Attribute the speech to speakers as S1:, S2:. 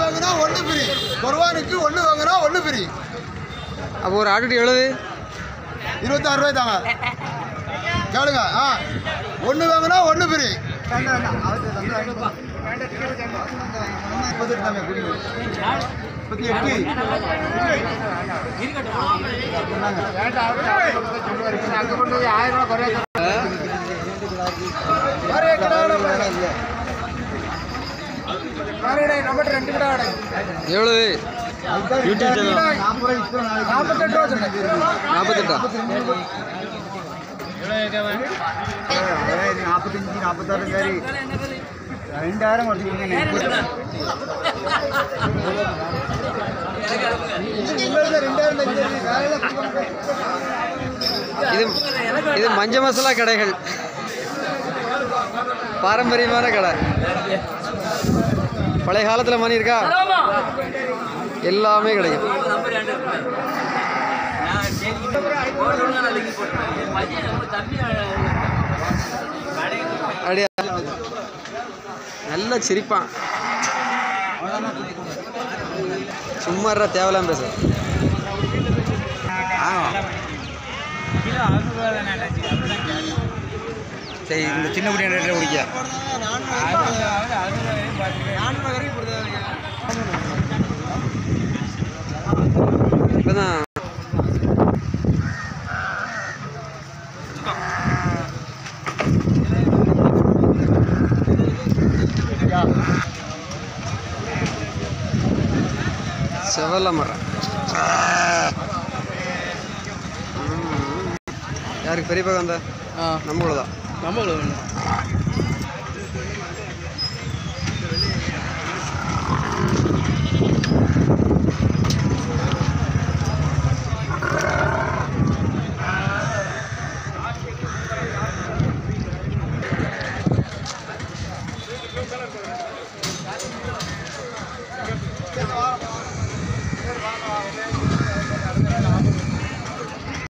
S1: வாங்கினா ஒன்று ஃப்ரீ குர்பானிக்கு ஒன்று வாங்கினா ஒன்று ஃப்ரீ
S2: அப்போ ஒரு ஆட்டுக்குட்டி எவ்வளவு
S1: இருபத்தாறு ரூபாய் தாங்க கேளுங்க ஆ ஒன்று வாங்கினா ஒன்று ஃப்ரீ முப்பத்தி எட்டு
S2: எவ்வளவு?
S1: நாற்பத்தெட்டு ரூபா சொன்னேன்.
S2: நாற்பத்தெட்டா?
S1: நாற்பத்தஞ்சு நாற்பத்தாறு சரி ரெண்டாயிரம்
S2: இது இது மஞ்ச மசாலா கடைகள். பாரம்பரியமான கடை. பழைய காலத்தில் மணி இருக்கா? எல்லாமே கிடைக்கும். அப்படியா? நல்லா சிரிப்பான். சும்மா தேவையில்லாம பேச.
S1: சரி இந்த சின்ன குடியான ரேட்டில் குடிக்க
S2: இப்பதான். செவல மரம். யாருக்கு? பெரிய பக்கம் அந்த நம்ம வேணும்